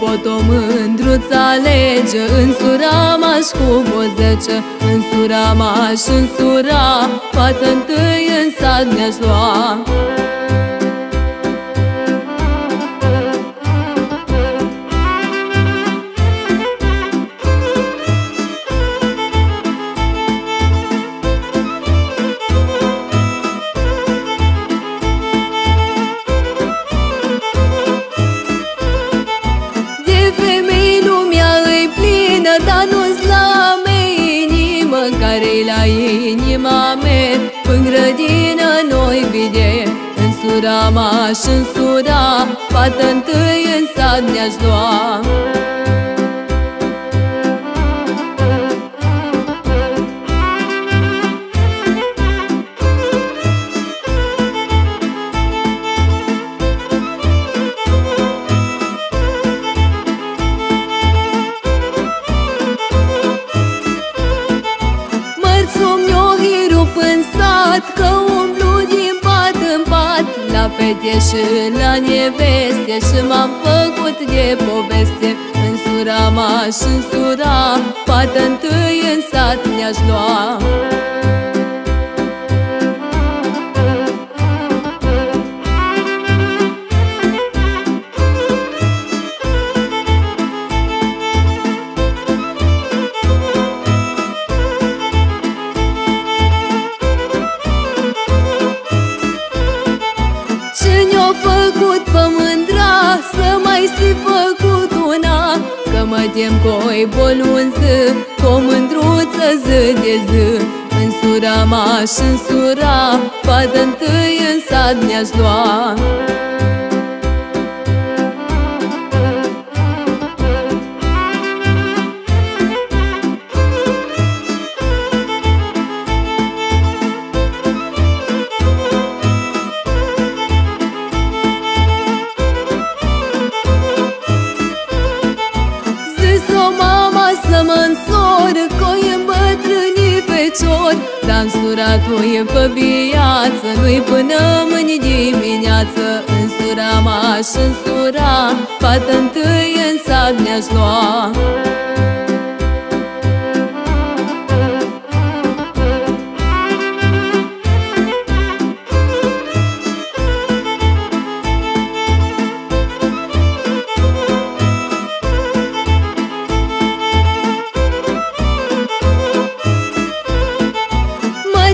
pot o mândruță alege În sura maș cu bozece În sura maș, în sura Fată întâi în sat mi-aș lua inimă Care-i la inima mea În grădină noi vide În sura maș, în sura Fată întâi în sat ne-aș lua fete și la neveste Și m-am făcut de poveste. În sura m-aș însura Fată întâi în sat ne-aș lua fi făcut una Că mă tem coi bolunță Cu o mândruță zi de zi În sura m-aș însura Fată întâi în sat ne-aș lua îmbătrâni fecior Dansura tu e pe viață Nu-i până mâini dimineață. Însura m-aș însura Fată întâi în sat ne-aș lua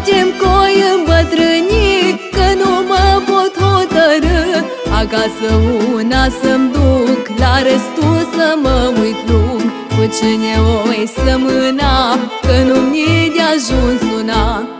facem coi îmbătrâni Că nu mă pot hotărâ. Acasă una să-mi duc La restul să mă uit lung. Cu cine o să mâna Că nu-mi de ajuns una